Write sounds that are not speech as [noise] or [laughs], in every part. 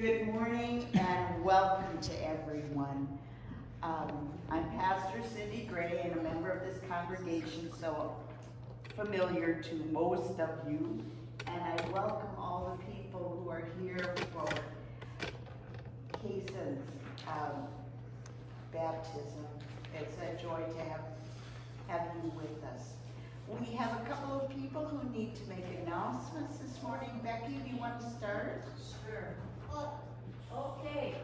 Good morning and welcome to everyone. Um, I'm Pastor Cindy Gray and a member of this congregation, so familiar to most of you. And I welcome all the people who are here for Kason's um, baptism. It's a joy to have, have you with us. We have a couple of people who need to make announcements this morning. Becky, do you want to start? Sure. Okay,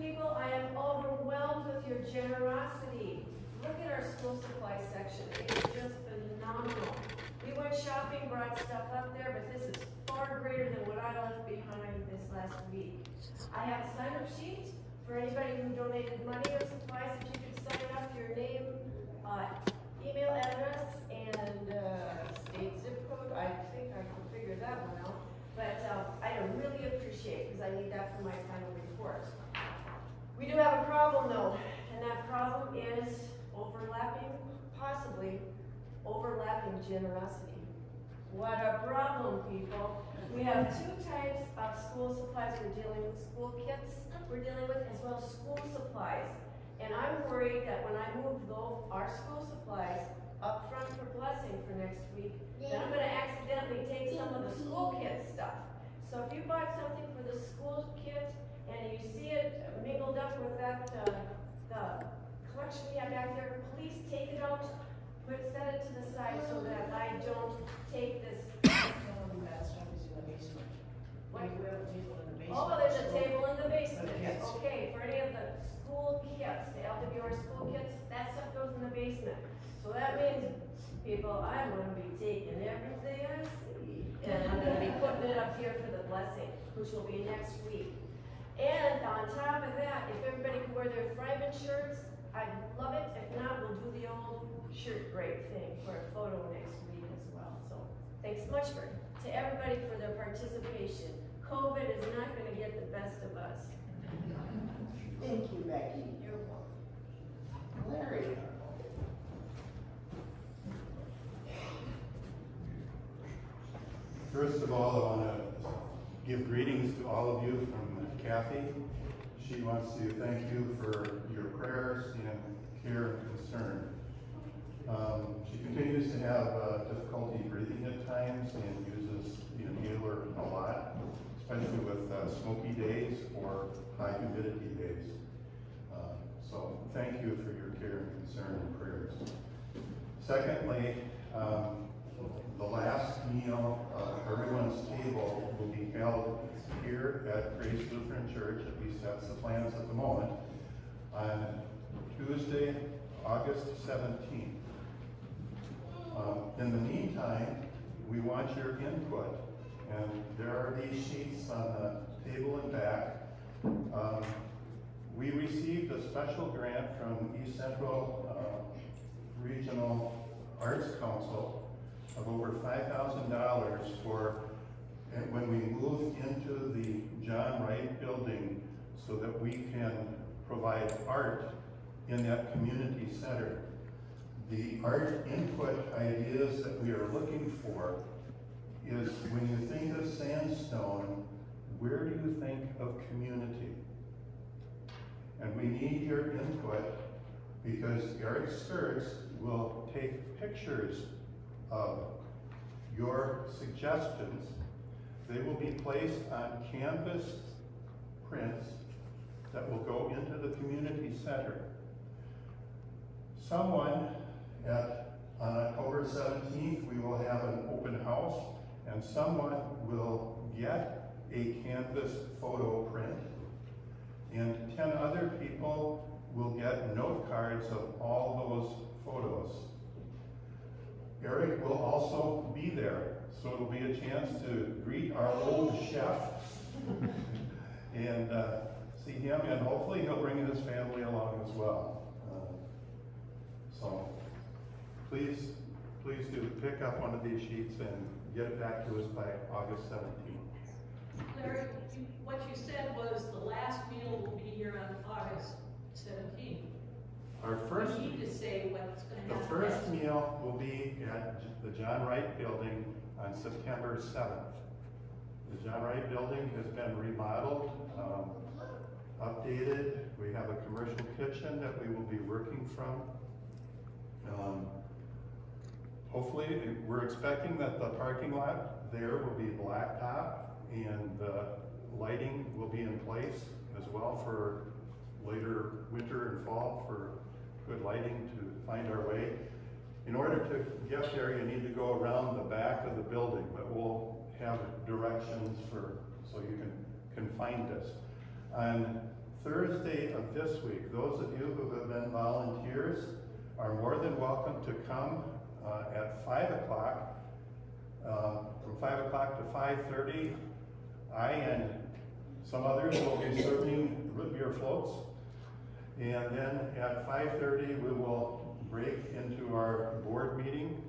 people, I am overwhelmed with your generosity. Look at our school supply section. It's just phenomenal. We went shopping, brought stuff up there, but this is far greater than what I left behind this last week. I have a sign-up sheet for anybody who donated money or supplies that you could sign up your name, uh, email address, and uh, state zip code. I think I can figure that one out. But uh, I really appreciate because I need that for my final report. We do have a problem though, and that problem is overlapping, possibly overlapping generosity. What a problem, people. We have two types of school supplies we're dealing with, school kits we're dealing with, as well as school supplies. And I'm worried that when I move though our school supplies up front for blessing for next week, then I'm gonna accidentally take some of the school kit stuff. So if you bought something for the school kit and you see it mingled up with that, uh, the collection we have back there, please take it out, put, set it to the side so that I don't take this. That stuff is in the basement. What? We have a table in the basement. Oh, there's a table in the basement. Yes. Okay, for any of the school kits, the LWR school kits, that stuff goes in the basement. So that means, people, I'm gonna be taking everything I see, and I'm gonna be putting it up here for the blessing, which will be next week. And on top of that, if everybody can wear their Fryman shirts, I'd love it. If not, we'll do the old shirt break thing for a photo next week as well. So, thanks much for, to everybody for their participation. COVID is not gonna get the best of us. Thank you, Becky. You're welcome. Larry? First of all, I want to give greetings to all of you from Kathy. She wants to thank you for your prayers and care and concern. Um, she continues to have uh, difficulty breathing at times and uses the inhaler a lot, especially with uh, smoky days or high humidity days. Uh, so thank you for your care and concern and prayers. Secondly, um, the last meal, uh, everyone's table will be held here at Grace Lutheran Church, at least that's the plans at the moment, on Tuesday, August 17th. Um, in the meantime, we want your input, and there are these sheets on the table and back. Um, we received a special grant from East Central uh, Regional Arts Council of over five thousand dollars for, eh, when we move into the John Wright building so that we can provide art in that community center. The art input ideas that we are looking for is when you think of sandstone, where do you think of community? And we need your input because the art will take pictures of your suggestions. They will be placed on canvas prints that will go into the community center. Someone at, on October 17th, we will have an open house and someone will get a canvas photo print and 10 other people will get note cards of all those photos. Eric will also be there, so it'll be a chance to greet our old chef [laughs] and uh, see him, and hopefully he'll bring his family along as well. Uh, so please, please do pick up one of these sheets and get it back to us by August 17th. Larry, what you said was the last meal will be here on August seventeenth. Our first, You need to say what's gonna the happen. first next. meal will be at the John Wright Building on September 7th. The John Wright Building has been remodeled, um, updated. We have a commercial kitchen that we will be working from. Um, Hopefully, we're expecting that the parking lot there will be blacktop and the lighting will be in place as well for later winter and fall for good lighting to find our way. In order to get there, you need to go around the back of the building, but we'll have directions for, so you can, can find us. On Thursday of this week, those of you who have been volunteers are more than welcome to come uh, at five o'clock. Um, From five o'clock to five thirty, I and some others will be serving root beer floats. And then at five thirty, we will break into our board meeting.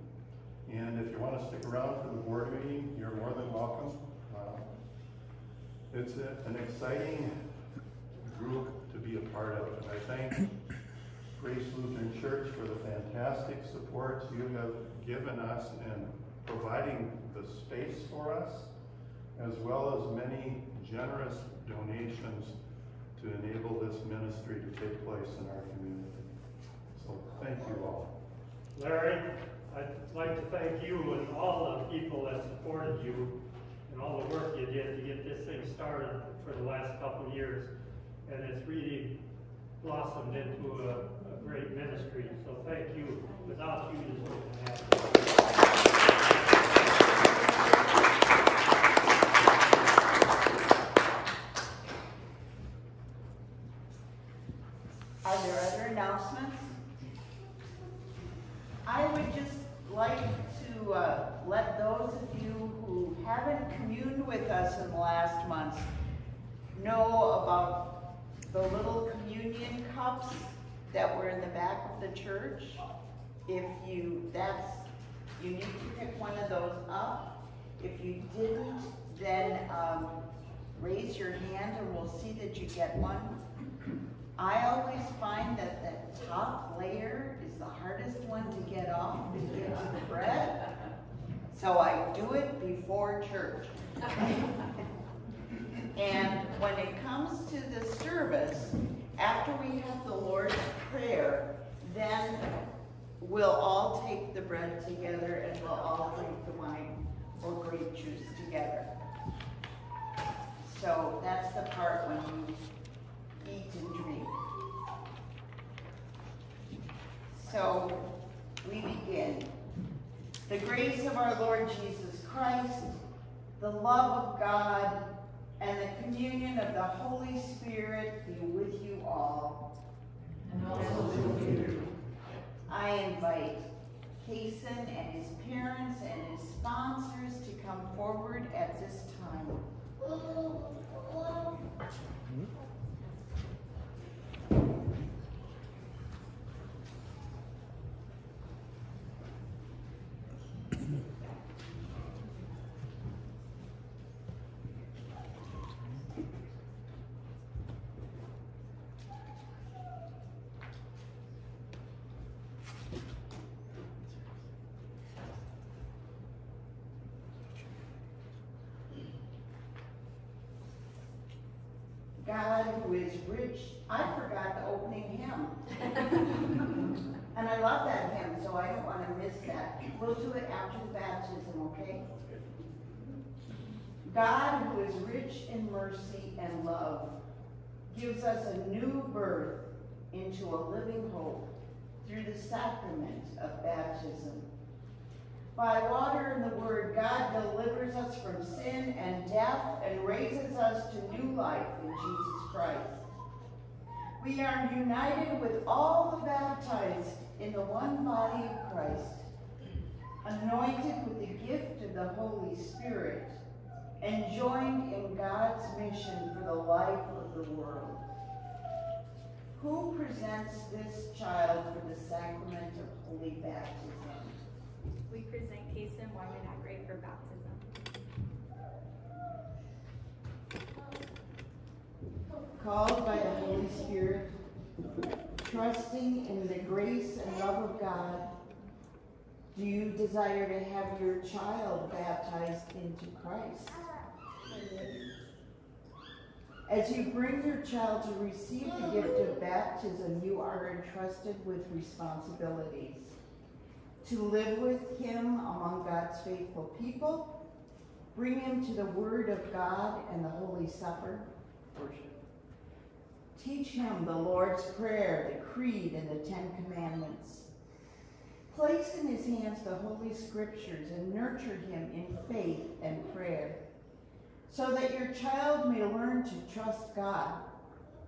And if you want to stick around for the board meeting, you're more than welcome. Uh, It's a- an exciting group to be a part of, and I thank Grace Lutheran Church for the fantastic support you have given us in providing the space for us, as well as many generous donations to enable this ministry to take place in our community. So thank you all. Larry, I'd like to thank you and all the people that supported you and all the work you did to get this thing started for the last couple of years. And it's really blossomed into a, a great ministry, so thank you. Without you, this wouldn't happen. Are there other announcements? I would just like to uh, let those of you who haven't communed with us in the last months know about the little communion cups that were in the back of the church. If you, that's, you need to pick one of those up. If you didn't, then um, raise your hand and we'll see that you get one. I always find that the top layer is the hardest one to get off to get to the bread. So I do it before church. And when it comes to the service, after we have the Lord's Prayer, then we'll all take the bread together and we'll all drink the wine or grape juice together. So that's the part when you eat and drink. So we begin. The grace of our Lord Jesus Christ, the love of God, and the communion of the Holy Spirit be with you all. And also with you. I invite Kason and his parents and his sponsors to come forward at this time. God who is rich, I forgot the opening hymn. And I love that hymn, so I don't want to miss that. We'll do it after the baptism, okay? God who is rich in mercy and love gives us a new birth into a living hope through the sacrament of baptism. By water and the word, God delivers us from sin and death and raises us to new life in Jesus Christ. We are united with all the baptized in the one body of Christ, anointed with the gift of the Holy Spirit, and joined in God's mission for the life of the world. Who presents this child for the sacrament of holy baptism? We present Kason Wymanagre for baptism. called by the Holy Spirit, trusting in the grace and love of God, do you desire to have your child baptized into Christ? As you bring your child to receive the gift of baptism, you are entrusted with responsibilities. To live with him among God's faithful people, bring him to the Word of God and the Holy Supper, worship. Teach him the Lord's Prayer, the Creed, and the Ten Commandments. Place in his hands the Holy Scriptures and nurture him in faith and prayer so that your child may learn to trust God,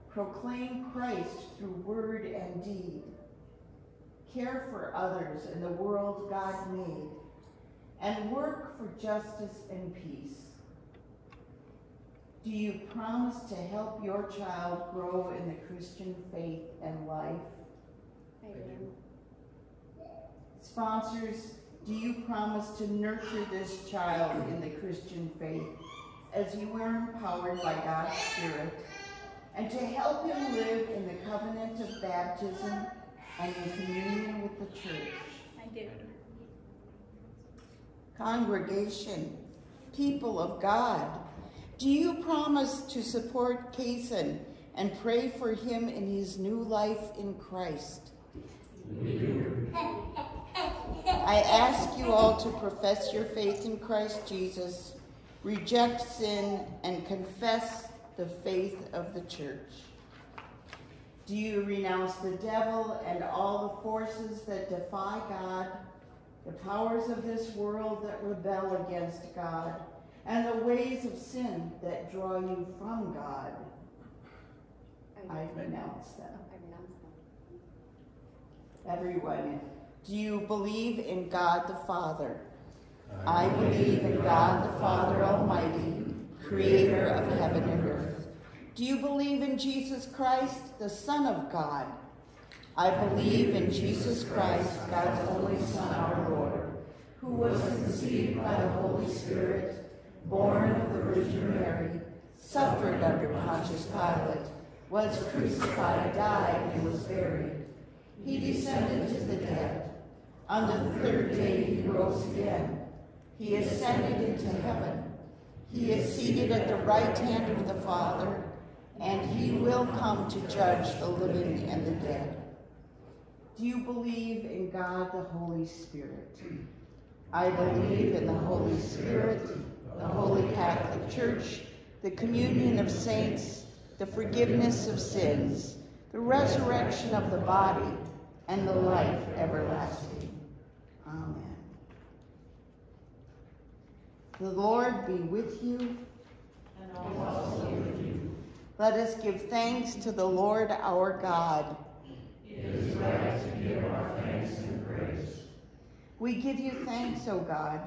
proclaim Christ through word and deed, care for others in the world God made, and work for justice and peace. Do you promise to help your child grow in the Christian faith and life? I do. Sponsors, do you promise to nurture this child in the Christian faith as you are empowered by God's Spirit, and to help him live in the covenant of baptism and in communion with the church. I do. Congregation, people of God, do you promise to support Kason and pray for him in his new life in Christ? I ask you all to profess your faith in Christ Jesus reject sin, and confess the faith of the church? Do you renounce the devil and all the forces that defy God, the powers of this world that rebel against God, and the ways of sin that draw you from God? I renounce them. I renounce them. Everyone, do you believe in God the Father? I believe in God the Father Almighty, creator of heaven and earth. Do you believe in Jesus Christ, the Son of God? I believe in Jesus Christ, God's only Son, our Lord, who was conceived by the Holy Spirit, born of the Virgin Mary, suffered under Pontius Pilate, was crucified, died, and was buried. He descended to the dead. On the third day he rose again. He ascended into heaven. He is seated at the right hand of the Father, and he will come to judge the living and the dead. Do you believe in God the Holy Spirit? I believe in the Holy Spirit, the Holy Catholic Church, the communion of saints, the forgiveness of sins, the resurrection of the body, and the life everlasting. Amen. The Lord be with you. And also with you. Let us give thanks to the Lord our God. It is right to give our thanks and praise. We give you thanks, O God,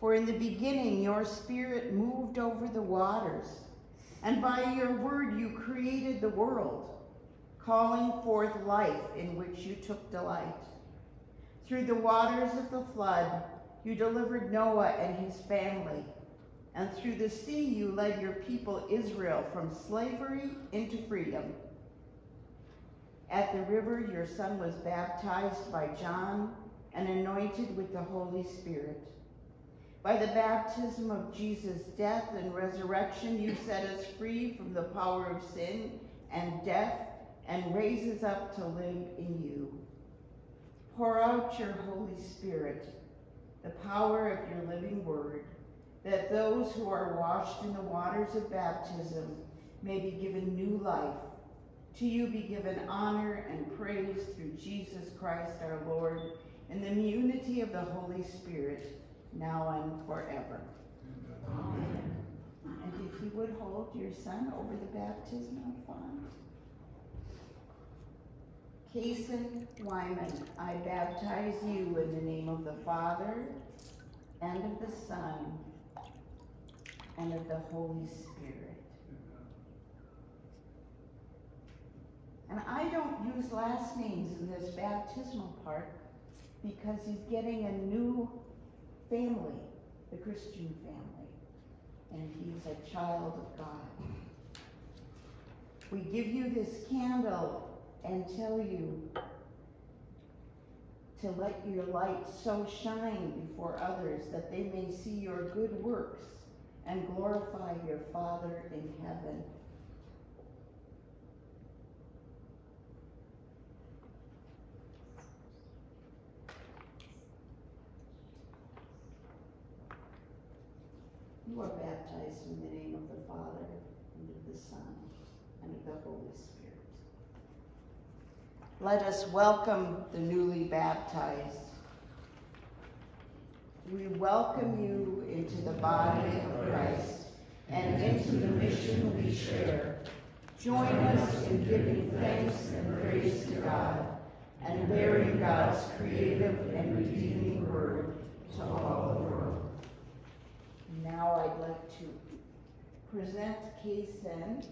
for in the beginning your Spirit moved over the waters, and by your word you created the world, calling forth life in which you took delight. Through the waters of the flood, you delivered Noah and his family. And through the sea, you led your people Israel from slavery into freedom. At the river, your son was baptized by John and anointed with the Holy Spirit. By the baptism of Jesus' death and resurrection, you set us free from the power of sin and death and raise us up to live in you. Pour out your Holy Spirit the power of your living word, that those who are washed in the waters of baptism may be given new life. To you be given honor and praise through Jesus Christ our Lord, in the unity of the Holy Spirit, now and forever. Amen. And if you would hold your son over the baptismal font. Kason Wyman, I baptize you in the name of the Father, and of the Son, and of the Holy Spirit. And I don't use last names in this baptismal part because he's getting a new family, the Christian family, and he's a child of God. We give you this candle and tell you to let your light so shine before others that they may see your good works and glorify your Father in heaven. You are baptized in the name of the Father, and of the Son, and of the Holy Spirit. Let us welcome the newly baptized. We welcome you into the body of Christ and into the mission we share. Join us in giving thanks and praise to God and bearing God's creative and redeeming word to all the world. Now I'd like to present Kason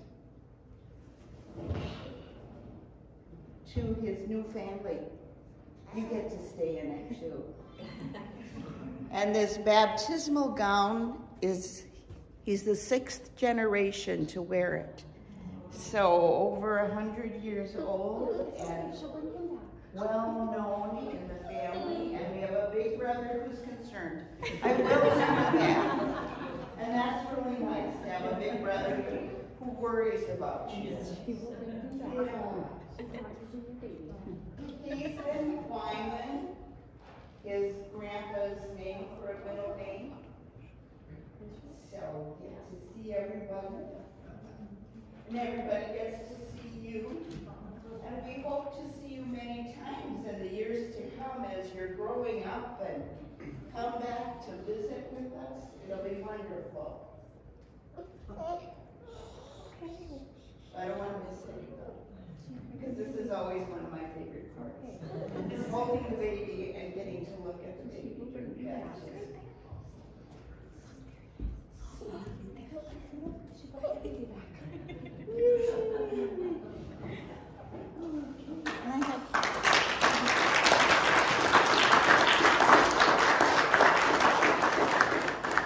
to his new family. You get to stay in it too. [laughs] And this baptismal gown is, he's the sixth generation to wear it. So over a hundred years old and well known in the family, and we have a big brother who's concerned. I will tell that. And that's really nice to have a big brother who worries about you. Ethan Wyman is grandpa's name for a middle name. So get to see everybody. And everybody gets to see you. And we hope to see you many times in the years to come as you're growing up and come back to visit with us. It'll be wonderful. I don't want to miss any though, because this is always one of my favorite holding the baby and getting to look at the baby during baptism. And I have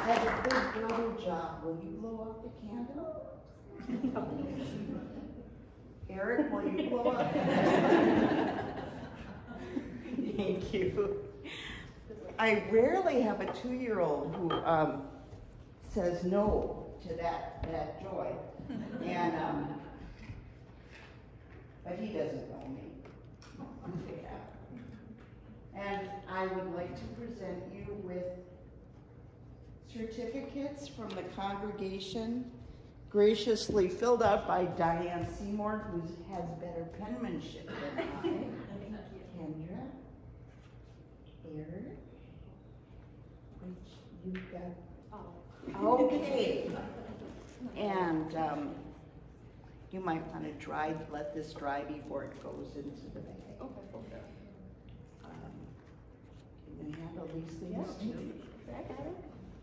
I have a big brother job. Will you blow up the candle? [laughs] Eric, will you blow up? [laughs] Thank you. I rarely have a two-year-old who um, says no to that that joy, and um, but he doesn't know me. Yeah. And I would like to present you with certificates from the congregation graciously filled out by Diane Seymour, who has better penmanship than I. Kendra, Eric, which you got. Okay. [laughs] And um, you might want to dry, let this dry before it goes into the bag. Um, You can handle these things too.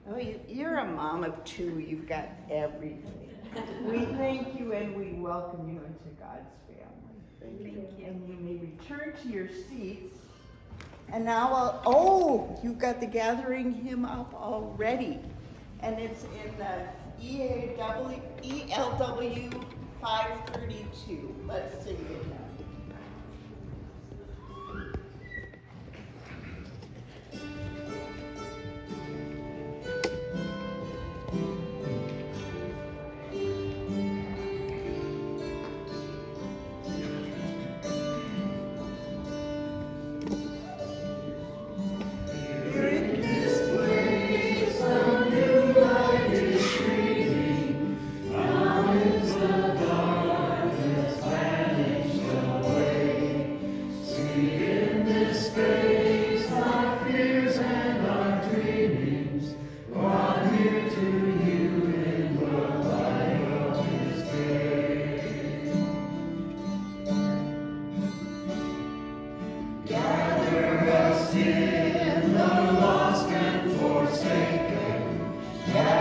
Oh, you, you're a mom of two, you've got everything. [laughs] We thank you and we welcome you into God's family. Thank you. And you may return to your seats. And now, I'll- oh, you've got the gathering hymn up already. And it's in the EAW, ELW five thirty-two. Let's sing it now. sin, the lost and forsaken. Yeah.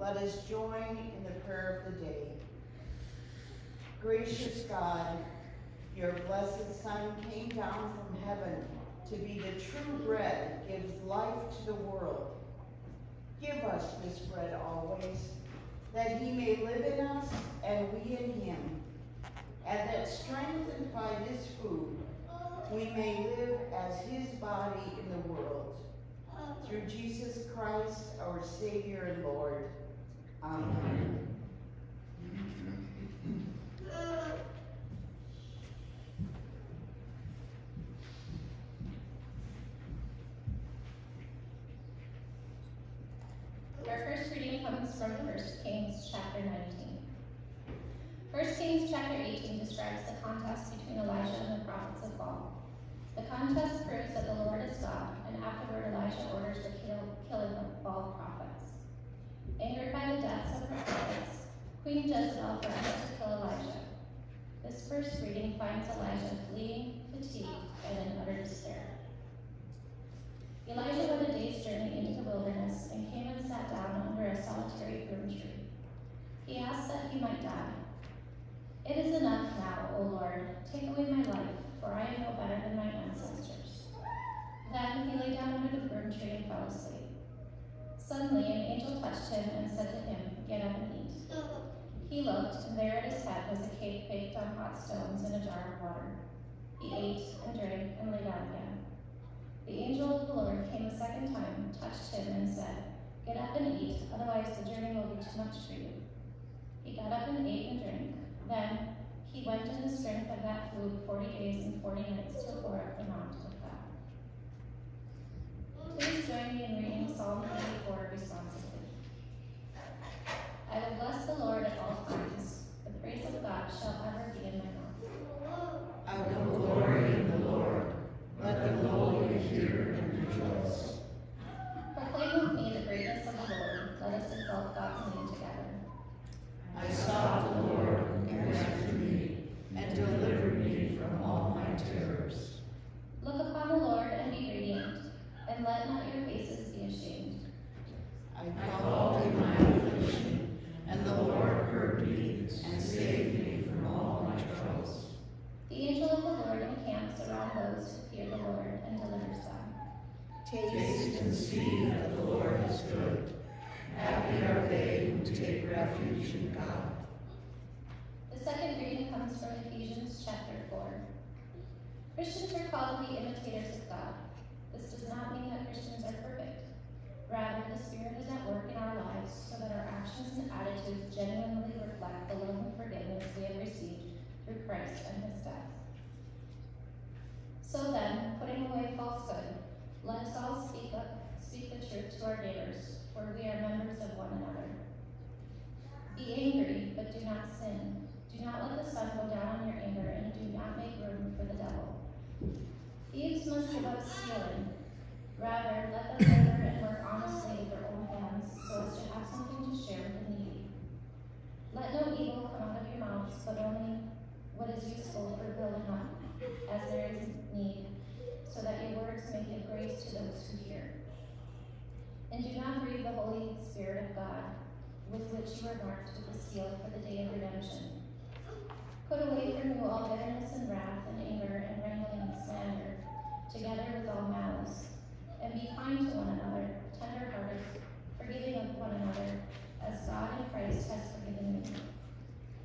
Let us join in the prayer of the day. Gracious God, your blessed Son came down from heaven to be the true bread, that gives life to the world. Give us this bread always, that he may live in us and we in him, and that strengthened by this food, we may live as his body in the world. Through Jesus Christ, our Savior and Lord. Our first reading comes from 1 Kings chapter 19. 1 Kings chapter 18 describes the contest between Elijah and the prophets of Baal. The contest proves that the Lord is God, and afterward Elijah orders the kill, killing of Baal prophets. Angered by the deaths of her prophets, Queen Jezebel threatens to kill Elijah. This first reading finds Elijah fleeing, fatigued, and in utter despair. Elijah went a day's journey into the wilderness and came and sat down under a solitary broom tree. He asked that he might die. It is enough now, O Lord, take away my life, for I am no better than my ancestors. Then he lay down under the broom tree and fell asleep. Suddenly an angel touched him and said to him, Get up and eat. He looked, and there at his head was a cake baked on hot stones in a jar of water. He ate and drank and lay down again. The angel of the Lord came a second time, touched him, and said, Get up and eat, otherwise the journey will be too much for you. He got up and ate and drank. Then he went in the strength of that food forty days and forty nights to the mount of God. Please join me in reading Psalm 34 responsibly. I will bless the Lord at all times. The praise of God shall ever be in my mouth. I will Glory in the Lord. Let the lowly hear and rejoice. Proclaim with me the greatness of the Lord. Let us exalt God's name together. I Sought the Lord and answered me, and delivered me from all my terrors. Look upon the Lord and be radiant, and let not your faces be ashamed. I I called in my affliction, and the Lord heard me and saved me from all my troubles. The angel of the Lord encamps around those who fear the Lord and delivers them. Taste and see that the Lord is good. Happy are they who take refuge in God. The second reading comes from Ephesians chapter 4. Christians are called to be imitators of God. This does not mean that Christians are perfect. Rather, the Spirit is at work in our lives so that our actions and attitudes genuinely reflect the love and forgiveness we have received through Christ and his death. So then, putting away falsehood, let us all speak up, speak the truth to our neighbors, for we are members of one another. Be angry, but do not sin. Do not let the sun go down on your anger, and do not make room for the devil. Thieves must give up stealing. Rather, let them labor and work honestly with their own hands, so as to have something to share with the needy. Let no evil come out of your mouths, but only what is useful for building up, as there is need, so that your words may give grace to those who hear. And do not grieve the Holy Spirit of God, with which you are marked with the seal for the day of redemption. Put away from you all bitterness and wrath and anger and together with all malice. And be kind to one another, tender-hearted, forgiving of one another, as God in Christ has forgiven you.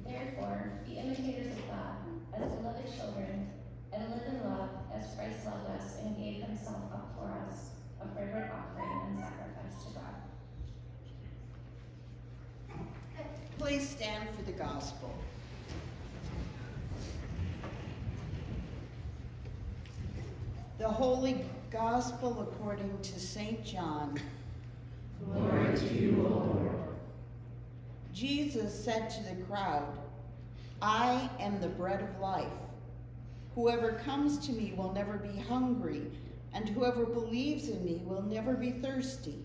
Therefore, be imitators of God, as beloved children, and live in love as Christ loved us and gave himself up for us, a fragrant offering and sacrifice to God. Please stand for the gospel. The Holy Gospel according to St. John. Glory to you, O Lord. Jesus said to the crowd, I am the bread of life. Whoever comes to me will never be hungry, and whoever believes in me will never be thirsty.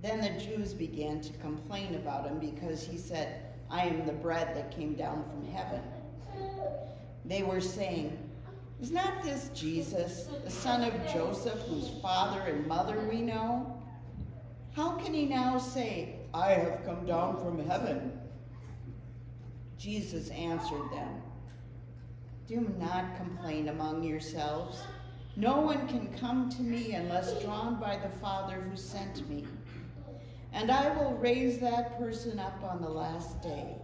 Then the Jews began to complain about him because he said, I am the bread that came down from heaven. They were saying, Is not this Jesus, the son of Joseph, whose father and mother we know? How can he now say, I have come down from heaven? Jesus answered them, Do not complain among yourselves. No one can come to me unless drawn by the Father who sent me. And I will raise that person up on the last day.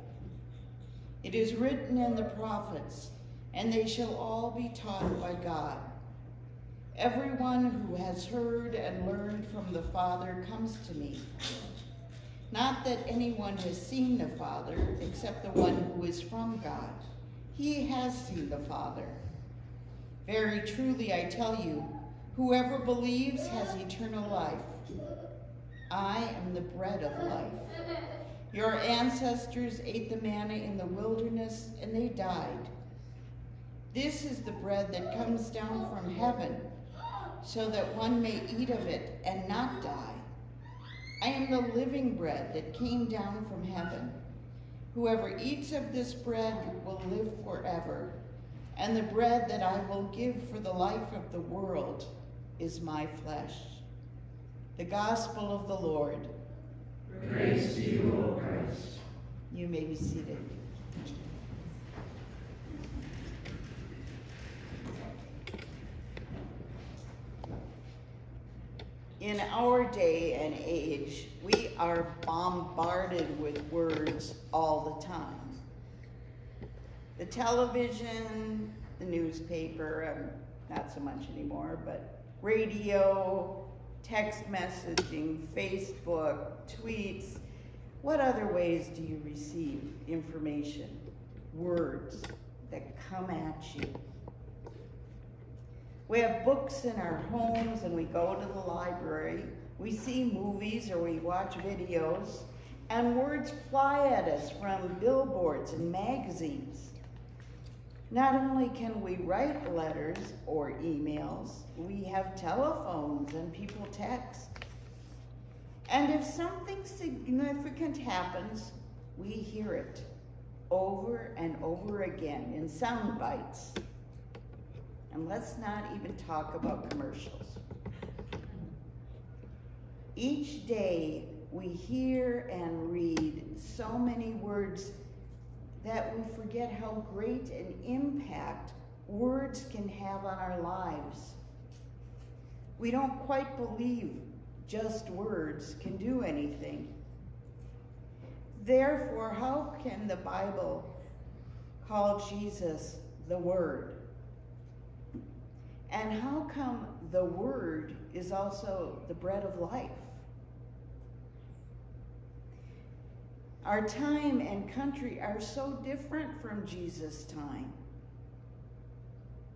It is written in the prophets, and they shall all be taught by God. Everyone who has heard and learned from the Father comes to me. Not that anyone has seen the Father, except the one who is from God. He has seen the Father. Very truly I tell you, whoever believes has eternal life. I am the bread of life. Your ancestors ate the manna in the wilderness, and they died. This is the bread that comes down from heaven, so that one may eat of it and not die. I am the living bread that came down from heaven. Whoever eats of this bread will live forever, and the bread that I will give for the life of the world is my flesh. The gospel of the Lord. Praise to you, O Christ. You may be seated. In our day and age, we are bombarded with words all the time. The television, the newspaper, um, not so much anymore, but radio, text messaging, Facebook, tweets. What other ways do you receive information, words that come at you? We have books in our homes and we go to the library. We see movies or we watch videos, and words fly at us from billboards and magazines. Not only can we write letters or emails, we have telephones and people text. And if something significant happens, we hear it over and over again in sound bites. And let's not even talk about commercials. Each day we hear and read so many words that we forget how great an impact words can have on our lives. We don't quite believe just words can do anything. Therefore, how can the Bible call Jesus the Word? And how come the Word is also the bread of life? Our time and country are so different from Jesus' time.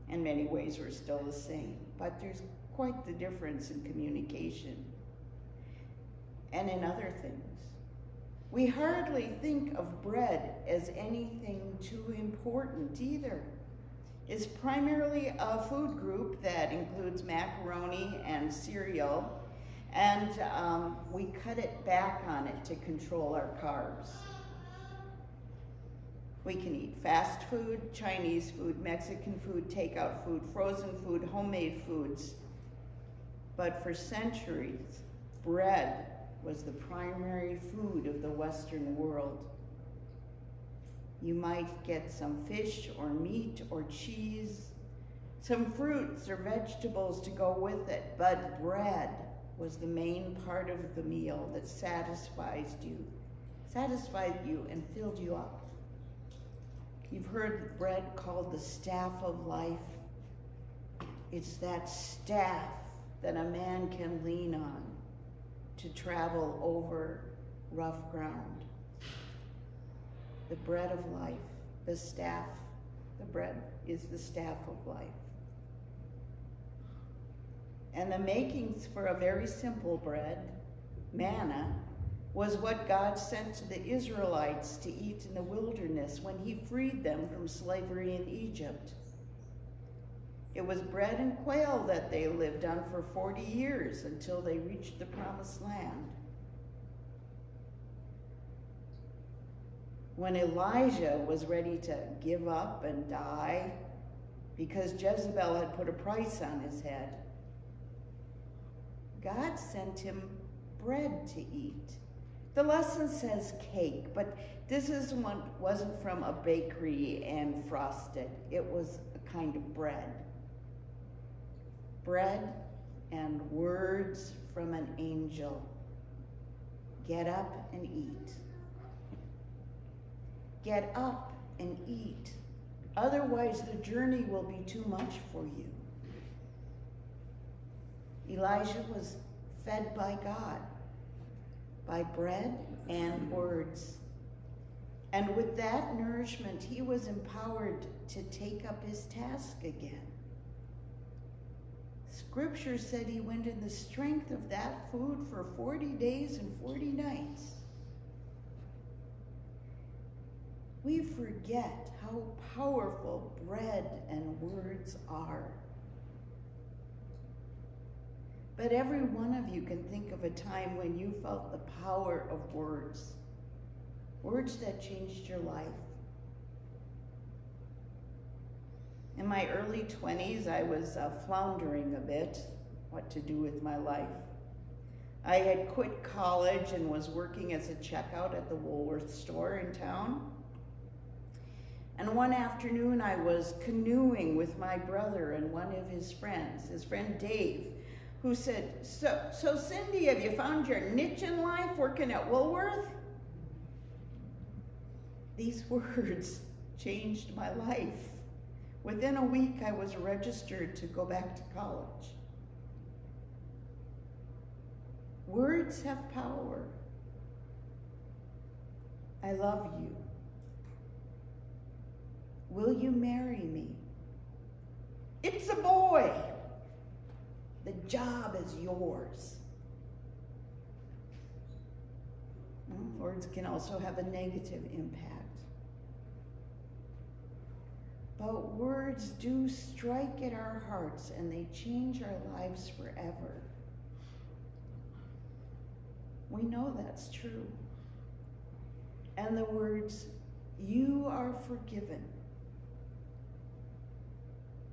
In many ways, we're still the same, but there's quite the difference in communication and in other things. We hardly think of bread as anything too important either. It's primarily a food group that includes macaroni and cereal, and um, we cut it back on it to control our carbs. We can eat fast food, Chinese food, Mexican food, takeout food, frozen food, homemade foods. But for centuries, bread was the primary food of the Western world. You might get some fish or meat or cheese, some fruits or vegetables to go with it, but bread was the main part of the meal that satisfied you, satisfied you and filled you up. You've heard bread called the staff of life. It's that staff that a man can lean on to travel over rough ground. The bread of life, the staff, the bread is the staff of life. And the makings for a very simple bread, manna, was what God sent to the Israelites to eat in the wilderness when he freed them from slavery in Egypt. It was bread and quail that they lived on for 40 years until they reached the promised land. When Elijah was ready to give up and die because Jezebel had put a price on his head, God sent him bread to eat. The lesson says cake, but this is one wasn't from a bakery and frosted. It was a kind of bread. Bread and words from an angel. Get up and eat. Get up and eat. Otherwise, the journey will be too much for you. Elijah was fed by God by bread and words. And with that nourishment, he was empowered to take up his task again. Scripture said he went in the strength of that food for 40 days and 40 nights. We forget how powerful bread and words are. But every one of you can think of a time when you felt the power of words. Words that changed your life. In my early 20s, I was uh, floundering a bit what to do with my life. I had quit college and was working as a checkout at the Woolworth store in town. And one afternoon, I was canoeing with my brother and one of his friends, his friend Dave, who said, so, so Cindy, have you found your niche in life working at Woolworth? These [laughs] words changed my life. Within a week, I was registered to go back to college. Words have power. I love you. Will you marry me? It's a boy. The job is yours. Mm, words can also have a negative impact. But words do strike at our hearts and they change our lives forever. We know that's true. And the words, you are forgiven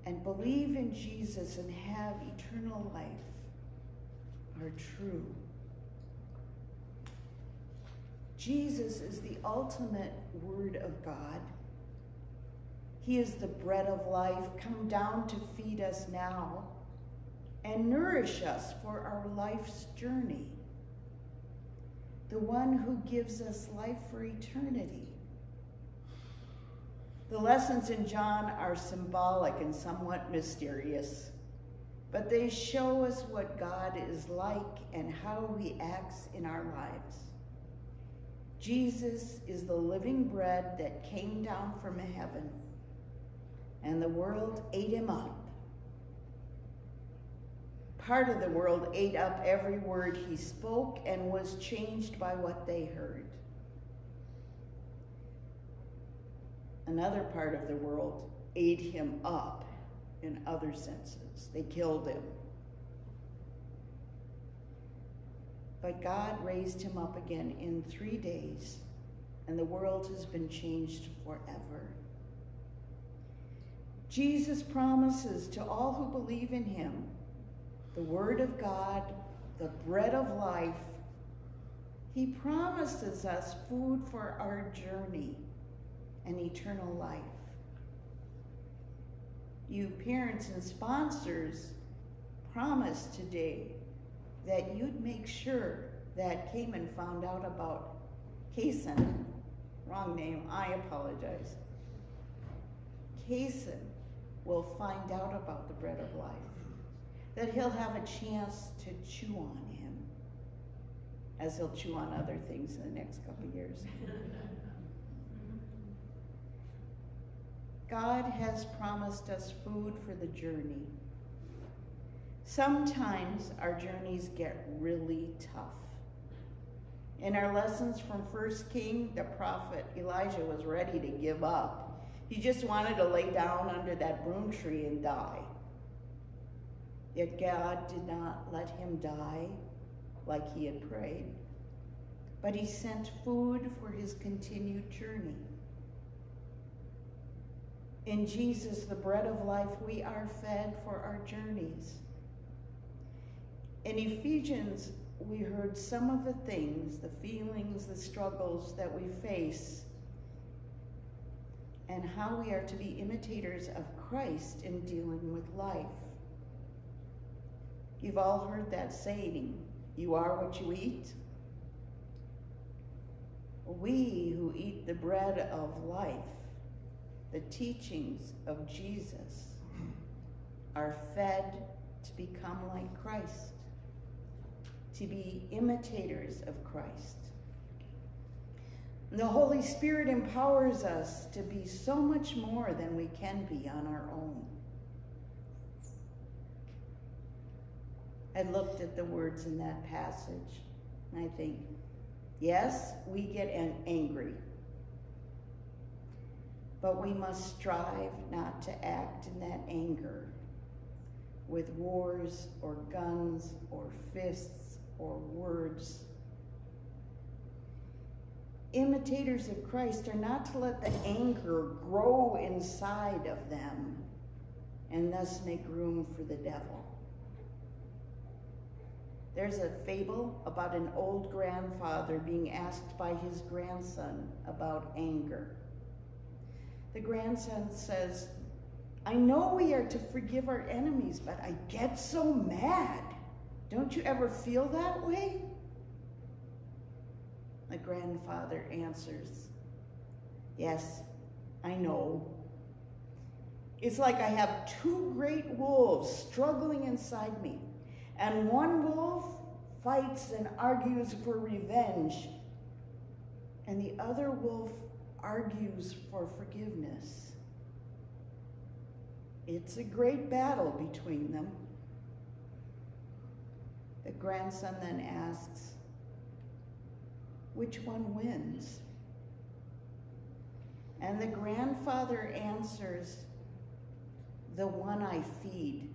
and believe in Jesus and have eternal life are true. Jesus is the ultimate Word of God. He is the bread of life, come down to feed us now and nourish us for our life's journey. The one who gives us life for eternity. The lessons in John are symbolic and somewhat mysterious. but they show us what God is like and how he acts in our lives. Jesus is the living bread that came down from heaven, and the world ate him up. Part of the world ate up every word he spoke and was changed by what they heard. Another part of the world ate him up in other senses. They killed him. But God raised him up again in three days, and the world has been changed forever. Jesus promises to all who believe in him the Word of God, the bread of life. He promises us food for our journey and eternal life. You parents and sponsors promise today that you'd make sure that Cayman found out about Kason, wrong name, I apologize. Kason will find out about the bread of life that he'll have a chance to chew on him as he'll chew on other things in the next couple years. God has promised us food for the journey. Sometimes our journeys get really tough. In our lessons from First King, the prophet Elijah was ready to give up. He just wanted to lay down under that broom tree and die. Yet God did not let him die like he had prayed, but he sent food for his continued journey. In Jesus, the bread of life, we are fed for our journeys. In Ephesians, we heard some of the things, the feelings, the struggles that we face, and how we are to be imitators of Christ in dealing with life. You've all heard that saying, you are what you eat. We who eat the bread of life, the teachings of Jesus, are fed to become like Christ, to be imitators of Christ. The Holy Spirit empowers us to be so much more than we can be on our own. I looked at the words in that passage and I think, yes, we get angry, but we must strive not to act in that anger with wars or guns or fists or words. Imitators of Christ are not to let the anger grow inside of them and thus make room for the devil. There's a fable about an old grandfather being asked by his grandson about anger. The grandson says, I know we are to forgive our enemies, but I get so mad. Don't you ever feel that way? The grandfather answers, Yes, I know. It's like I have two great wolves struggling inside me. And one wolf fights and argues for revenge, and the other wolf argues for forgiveness. It's a great battle between them. The grandson then asks, which one wins? And the grandfather answers, the one I feed.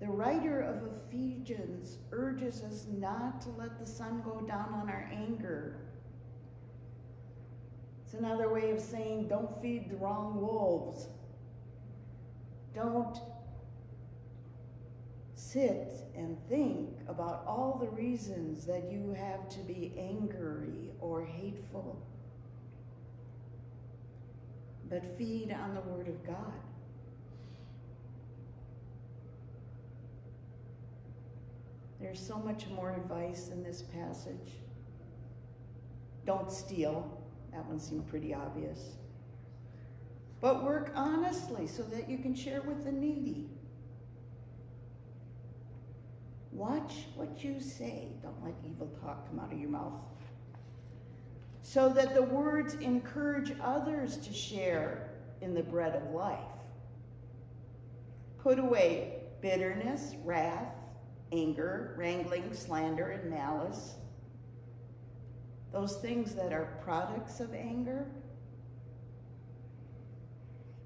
The writer of Ephesians urges us not to let the sun go down on our anger. It's another way of saying don't feed the wrong wolves. Don't sit and think about all the reasons that you have to be angry or hateful. But feed on the Word of God. There's so much more advice in this passage. Don't steal. That one seemed pretty obvious. but work honestly so that you can share with the needy. Watch what you say. Don't let evil talk come out of your mouth. So that the words encourage others to share in the bread of life. Put away bitterness, wrath, anger, wrangling, slander, and malice. Those things that are products of anger.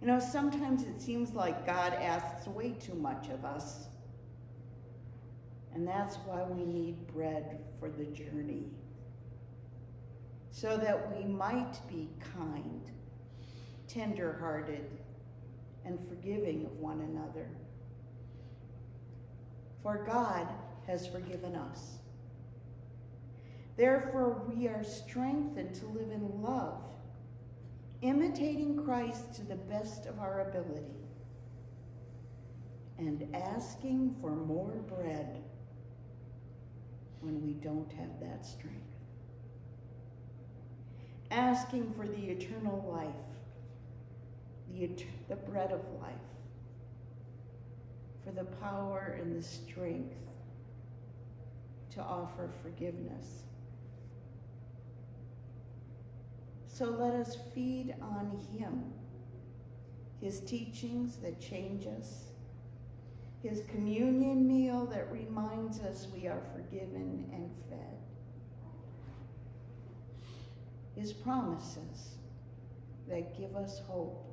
You know, sometimes it seems like God asks way too much of us. And that's why we need bread for the journey. So that we might be kind, tender-hearted, and forgiving of one another. For God has forgiven us. Therefore, we are strengthened to live in love, imitating Christ to the best of our ability, and asking for more bread when we don't have that strength. Asking for the eternal life, the, the bread of life, for the power and the strength to offer forgiveness. So let us feed on Him, His teachings that change us, His communion meal that reminds us we are forgiven and fed, His promises that give us hope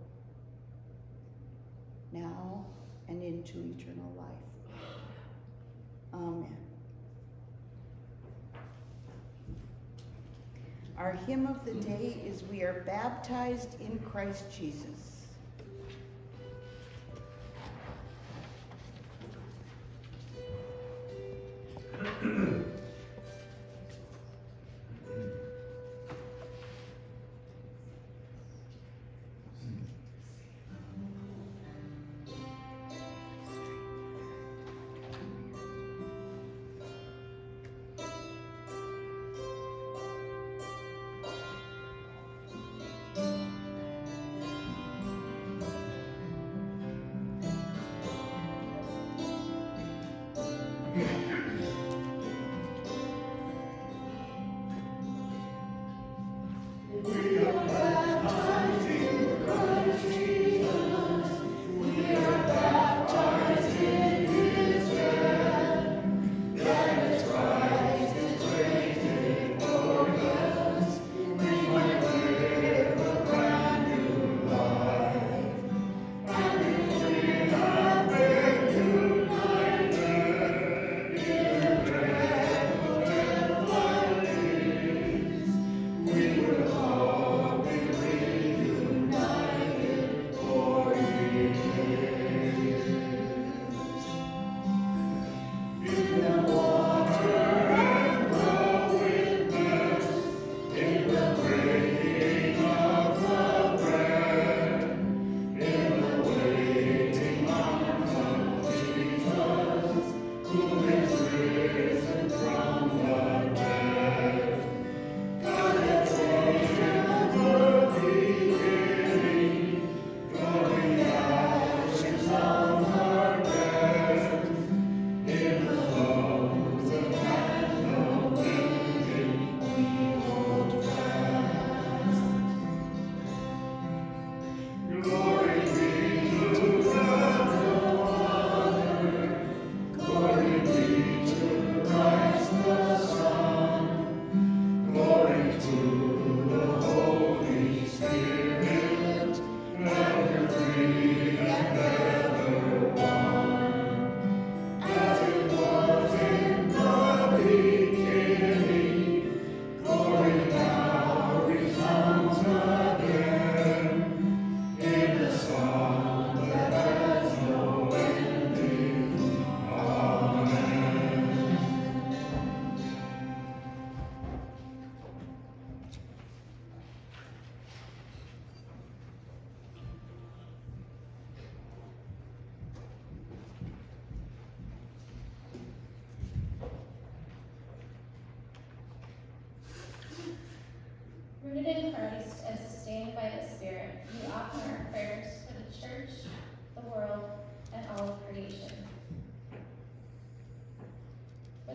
now and into eternal life. Amen. Our hymn of the day is We Are Baptized in Christ Jesus. Rooted [clears throat]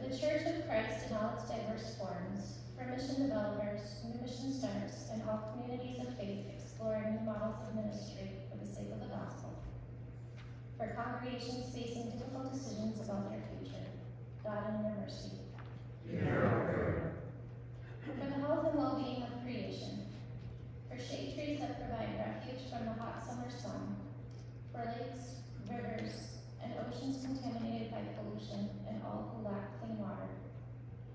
the Church of Christ in all its diverse forms, for mission developers, new mission starts, and all communities of faith exploring new models of ministry for the sake of the gospel. For congregations facing difficult decisions about their future, God in your mercy. Prayer. For the health and well-being of creation, for shade trees that provide refuge from the hot summer sun, for lakes, rivers, and oceans contaminated by pollution, and all who lack clean water.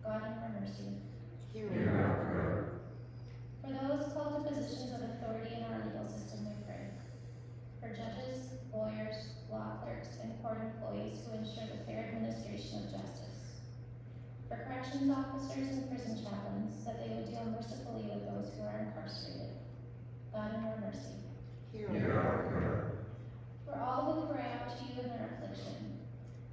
God in your mercy. Hear our prayer. For those called to positions of authority in our legal system, we pray. For judges, lawyers, law clerks, and court employees who ensure the fair administration of justice. For corrections officers and prison chaplains, that they would deal mercifully with those who are incarcerated. God in your mercy. Hear our prayer. For all who cry out to you in their affliction.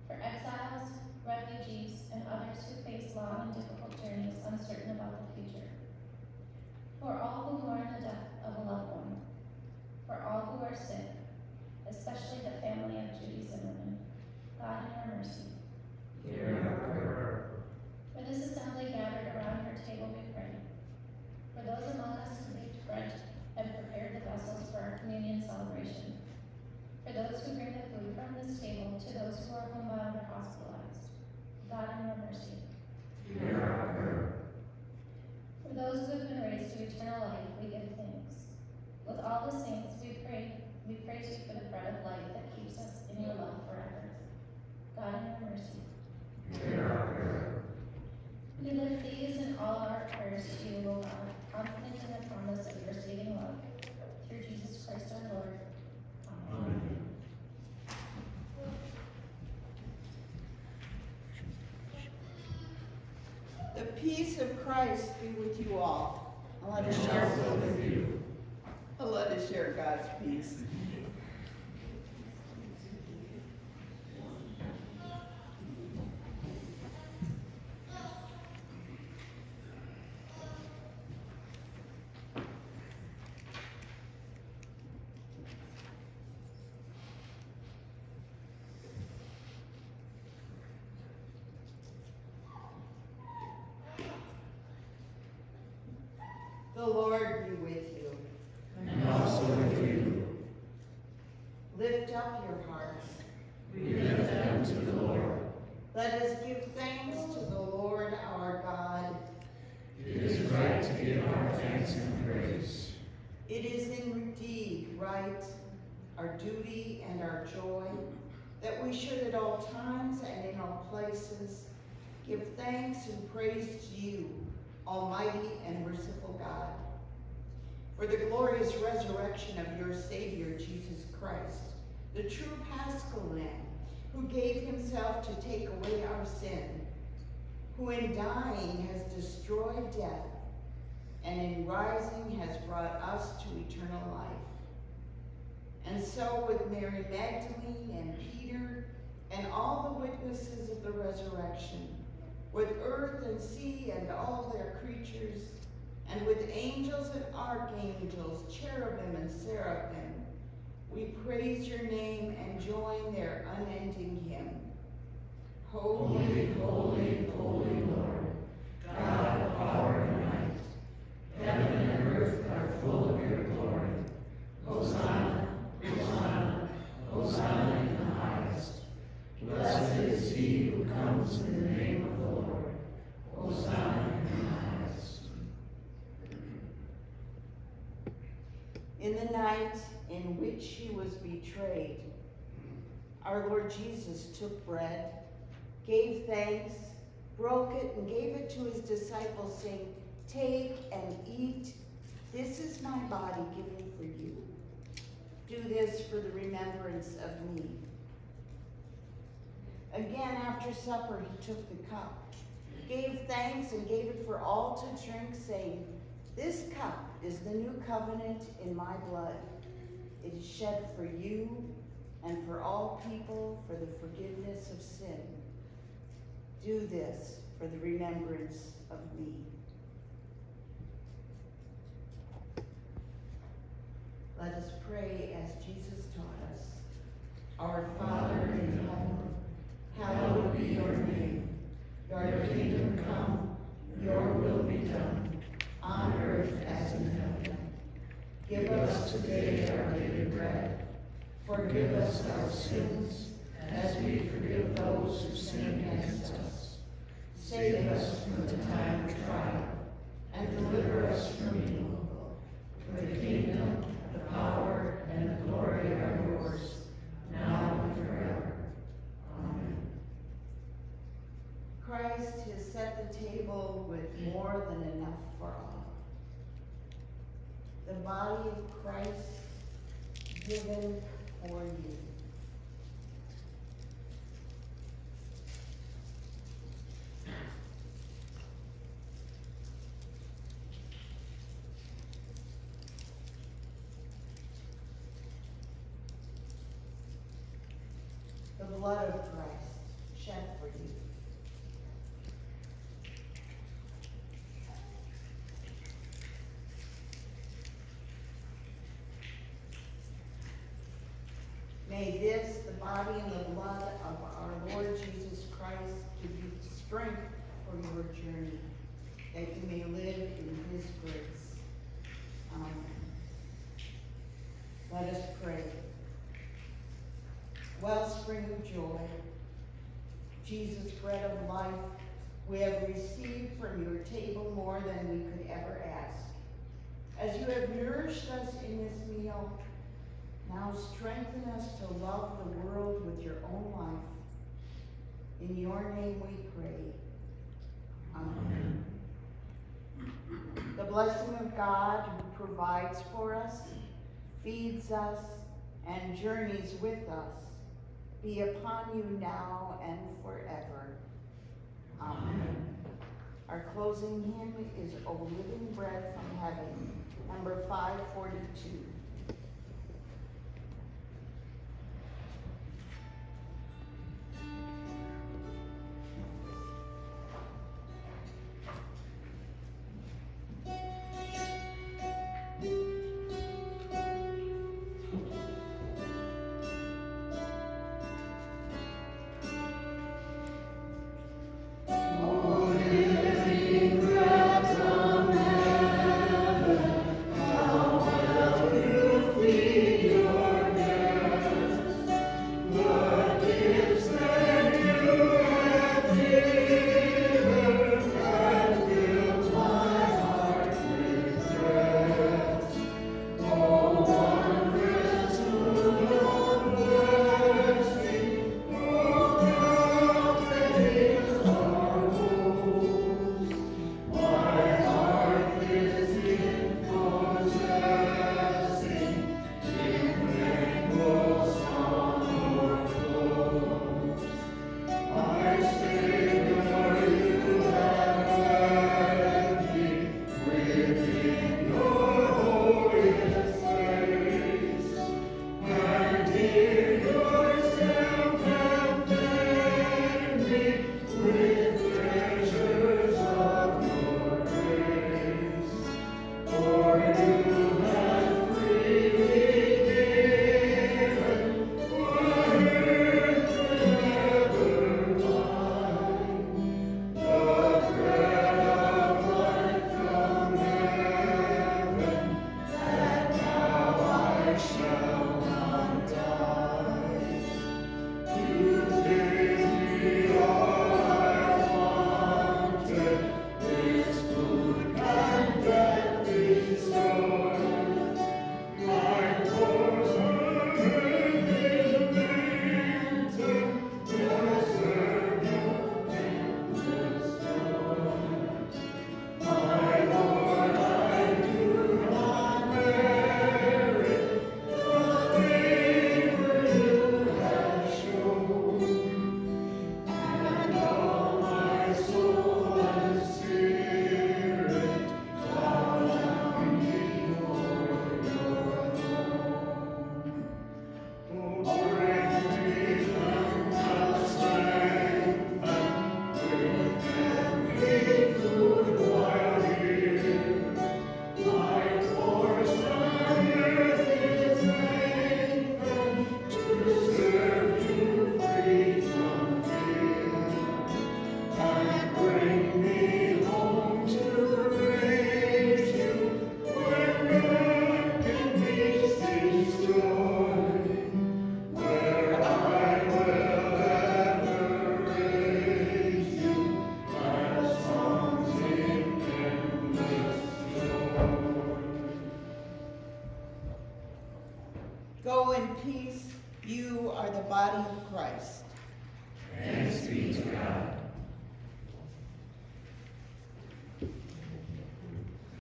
For exiles, refugees, and others who face long and difficult journeys uncertain about the future. For all who mourn the death of a loved one. For all who are sick, especially the family of Judy Zimmerman. God in your mercy. Hear our prayer. For this assembly gathered around your table, we pray. For those among us who baked bread and prepared the vessels for our communion celebration. Those who bring the food from this table to those who are homebound or hospitalized. God in your mercy. Hear our prayer. For those who have been raised to eternal life, we give thanks. With all the saints, we pray, we praise you for the bread of life that keeps us in your love forever. God in your mercy. Hear our prayer. We lift these and all our prayers to you, O God, confident in the promise of your saving love. Through Jesus Christ our Lord. Amen. Amen. The peace of Christ be with you all. And let us share, Also with you. and let us share God's peace. The Lord be with you. And also with you. Lift up your hearts. We lift them to the Lord. Let us give thanks to the Lord our God. It is right to give our thanks and praise. It is indeed right, our duty and our joy, that we should at all times and in all places give thanks and praise to you, Almighty and merciful God, for the glorious resurrection of your Savior, Jesus Christ, the true paschal Lamb, who gave himself to take away our sin, who in dying has destroyed death, and in rising has brought us to eternal life. And so with Mary Magdalene and Peter and all the witnesses of the resurrection, with earth and sea and all their creatures, and with angels and archangels, cherubim and seraphim, we praise your name and join their unending hymn. Holy, holy, holy Lord, God of power and might. Heaven and earth are full of your glory. Hosanna, Hosanna, Hosanna in the highest. Blessed is he who comes in the name of the Lord. Hosanna in the highest. In the night in which he was betrayed, our Lord Jesus took bread, gave thanks, broke it, and gave it to his disciples, saying, Take and eat. This is my body given for you. Do this for the remembrance of me. Again, after supper, he took the cup, gave thanks, and gave it for all to drink, saying, This cup is the new covenant in my blood. It is shed for you and for all people for the forgiveness of sin. Do this for the remembrance of me. Let us pray as Jesus taught us. Our Father in heaven, hallowed be your name. Your kingdom come, your will be done, on earth as in heaven. Give us today our daily bread. Forgive us our sins, as we forgive those who sin against us Save us from the time of trial, and deliver us from evil. For the kingdom, the power, and the glory are yours, now and forever. Amen. Christ has set the table with more than enough for all. The body of Christ given for you. The blood of Christ shed for you. May this, the body and the blood of our Lord Jesus Christ, give you strength for your journey, that you may live in his grace. Amen. Let us pray. Wellspring of joy, Jesus, bread of life, we have received from your table more than we could ever ask. As you have nourished us in this meal, now strengthen us to love the world with your own life. In your name we pray. Amen. The blessing of God who provides for us, feeds us, and journeys with us be upon you now and forever. Amen. Our closing hymn is O Living Bread from Heaven, number 542.